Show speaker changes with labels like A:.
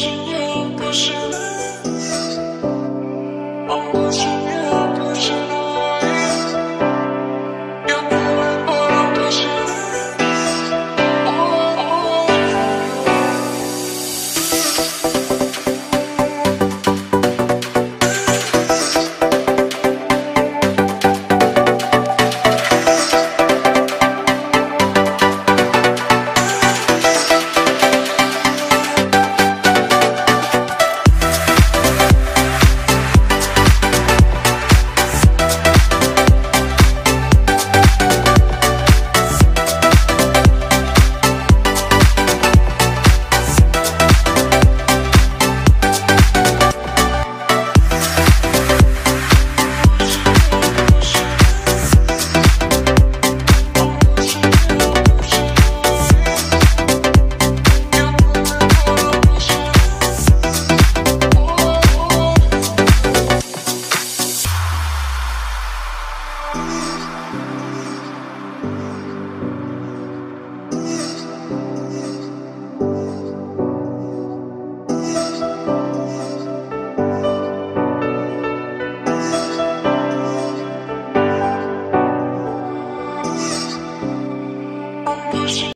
A: house.